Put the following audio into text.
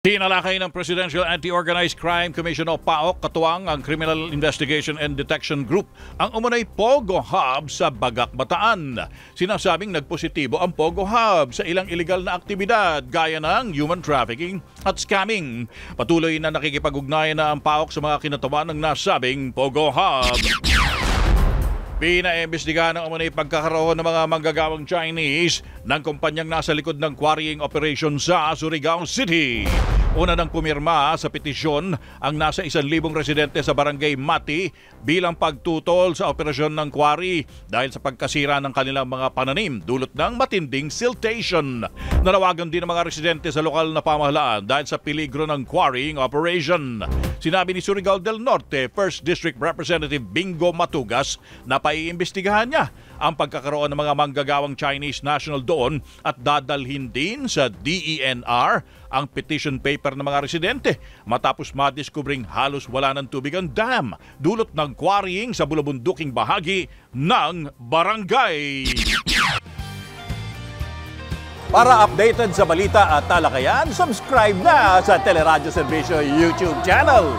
Tinalakay ng Presidential Anti-Organized Crime Commission o PAOK katuwang ang Criminal Investigation and Detection Group ang umunay Pogo Hub sa Bagak, Bataan. Sinasabing nagpositibo ang Pogo Hub sa ilang illegal na aktibidad gaya ng human trafficking at scamming. Patuloy na nakikipag-ugnayan na ang PAOK sa mga kinatawan ng nasabing Pogo Hub. Pinaimbestigahan ng umunay pagkakaroon ng mga manggagawang Chinese ng kumpanyang nasa likod ng quarrying operation sa Surigao City. Una nang pumirma sa petisyon ang nasa isang libong residente sa barangay Mati bilang pagtutol sa operasyon ng quarry dahil sa pagkasira ng kanilang mga pananim dulot ng matinding siltation. Nanawagan din ang mga residente sa lokal na pamahalaan dahil sa peligro ng quarrying operation. Sinabi ni Surigao del Norte First District Representative Bingo Matugas na paiimbestigahan niya ang pagkakaroon ng mga manggagawang Chinese national doon at dadalhin din sa DENR ang petition paper ng mga residente matapos madiskubring halos wala ng tubig ang dam dulot ng quarrying sa bulabunduking bahagi ng barangay. Para updated sa balita at talakayan, subscribe na sa Teleradyo Servisyo YouTube channel.